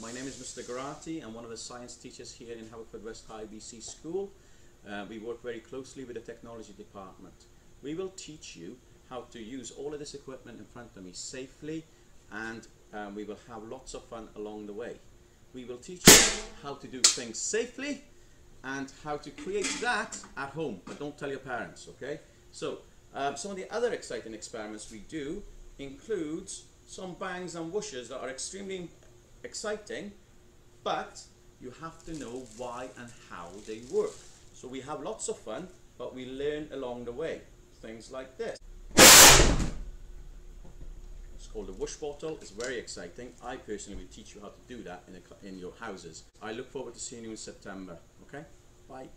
my name is Mr. Garati. I'm one of the science teachers here in Haverfordwest High VC School. Uh, we work very closely with the technology department. We will teach you how to use all of this equipment in front of me safely and um, we will have lots of fun along the way. We will teach you how to do things safely and how to create that at home, but don't tell your parents, okay? So, um, some of the other exciting experiments we do includes some bangs and whooshes that are extremely exciting, but you have to know why and how they work. So we have lots of fun, but we learn along the way. Things like this. It's called a whoosh bottle. It's very exciting. I personally will teach you how to do that in, a, in your houses. I look forward to seeing you in September. Okay? Bye.